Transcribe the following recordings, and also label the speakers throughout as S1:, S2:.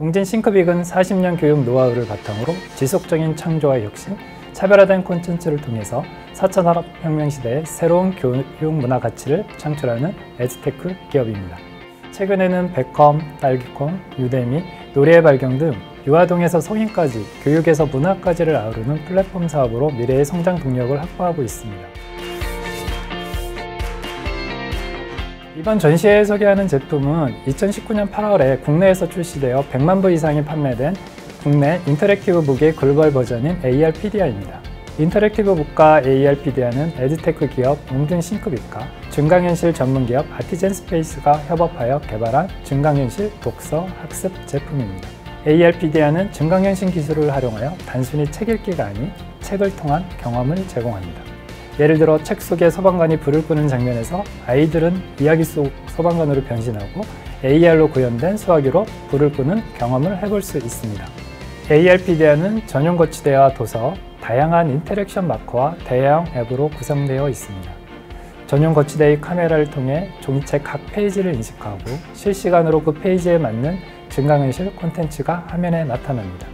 S1: 웅진 씽크빅은 40년 교육 노하우를 바탕으로 지속적인 창조와 혁신, 차별화된 콘텐츠를 통해서 4차 산업혁명 시대의 새로운 교육 문화 가치를 창출하는 에듀테크 기업입니다. 최근에는 베컴, 딸기콩, Udemy, 놀이의 발견 등 유아동에서 성인까지 교육에서 문화까지를 아우르는 플랫폼 사업으로 미래의 성장 동력을 확보하고 있습니다. 이번 전시회에 소개하는 제품은 2019년 8월에 국내에서 출시되어 100만 부 이상이 판매된 국내 interactive book의 글로벌 버전인 ARpedia입니다. 인터랙티브 북과 ARPDI는 에듀테크 기업 웅든 싱크빅과 증강현실 전문 기업 아티젠스페이스가 협업하여 개발한 증강현실 독서 학습 제품입니다. ARpedia는 증강현실 기술을 활용하여 단순히 책 읽기가 아닌 책을 통한 경험을 제공합니다. 예를 들어 책 속에 소방관이 불을 끄는 장면에서 아이들은 이야기 속 소방관으로 변신하고 AR로 구현된 소화기로 불을 끄는 경험을 해볼 수 있습니다. ARpedia는 전용 거치대와 도서, 다양한 interaction marker와 대형 앱으로 구성되어 있습니다. 전용 거치대의 카메라를 통해 종이책 각 페이지를 인식하고 실시간으로 그 페이지에 맞는 증강현실 콘텐츠가 화면에 나타납니다.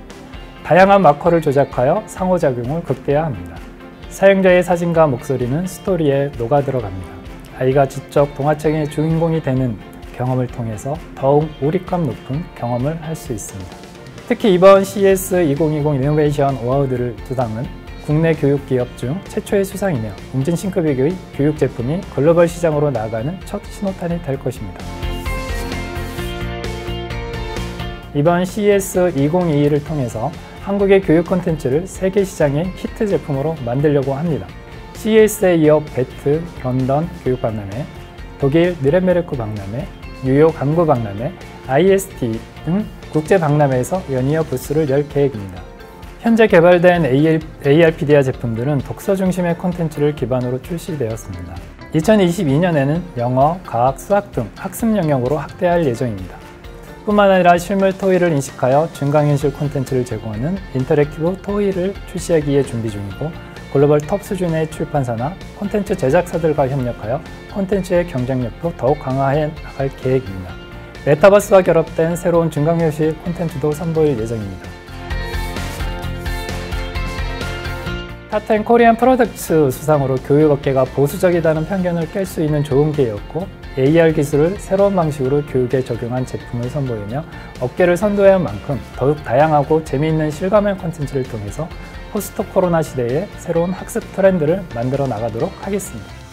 S1: 다양한 마커를 조작하여 상호작용을 극대화합니다. 사용자의 사진과 목소리는 스토리에 녹아들어갑니다. 아이가 직접 동화책의 주인공이 되는 경험을 통해서 더욱 몰입감 높은 경험을 할 수 있습니다. 특히 이번 CES 2020 이노베이션 어워드를 수상은 국내 교육 기업 중 최초의 수상이며 웅진 싱크빅의 교육 제품이 글로벌 시장으로 나아가는 첫 신호탄이 될 것입니다. 이번 CES 2022를 통해서 한국의 교육 콘텐츠를 세계 시장의 히트 제품으로 만들려고 합니다. CES에 이어 BETT, 런던 교육 박람회, 독일 뉘른베르크 박람회, 뉴욕 완구 박람회, ISTE 등 국제 박람회에서 연이어 부스를 열 계획입니다. 현재 개발된 ARpedia 제품들은 독서 중심의 콘텐츠를 기반으로 출시되었습니다. 2022년에는 영어, 과학, 수학 등 학습 영역으로 확대할 예정입니다. 뿐만 아니라 실물 toy를 인식하여 증강현실 콘텐츠를 제공하는 interactive toy를 출시하기에 준비 중이고 글로벌 톱 수준의 출판사나 콘텐츠 제작사들과 협력하여 콘텐츠의 경쟁력도 더욱 강화해 나갈 계획입니다. 메타버스와 결합된 새로운 증강현실 콘텐츠도 선보일 예정입니다. Top Ten Korean Product 수상으로 교육업계가 보수적이라는 편견을 깰 수 있는 좋은 기회였고 AR 기술을 새로운 방식으로 교육에 적용한 제품을 선보이며 업계를 선도한 만큼 더욱 다양하고 재미있는 실감형 콘텐츠를 통해서 포스트 코로나 시대의 새로운 학습 트렌드를 만들어 나가도록 하겠습니다.